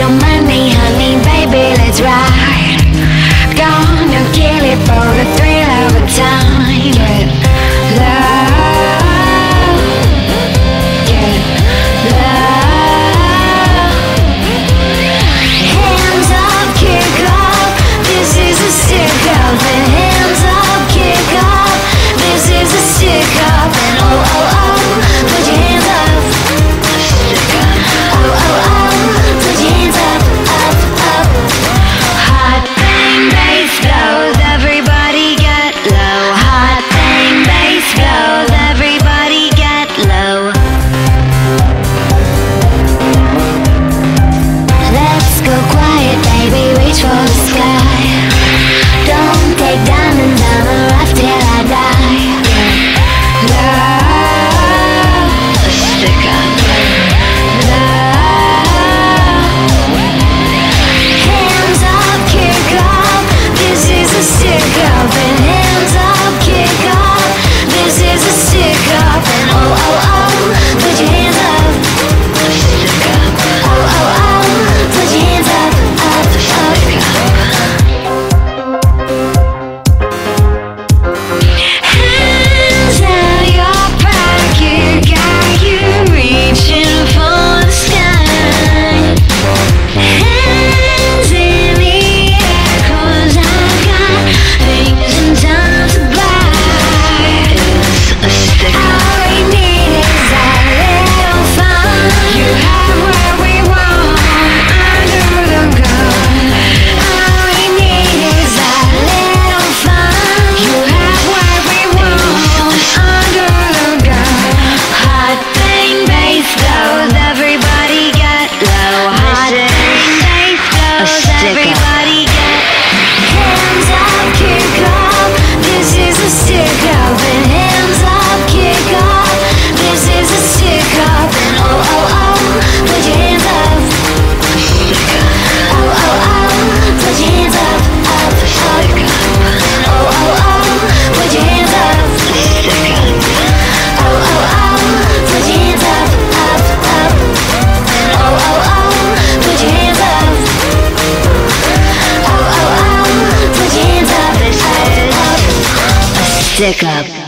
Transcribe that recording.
You're my Azteca. Pickup.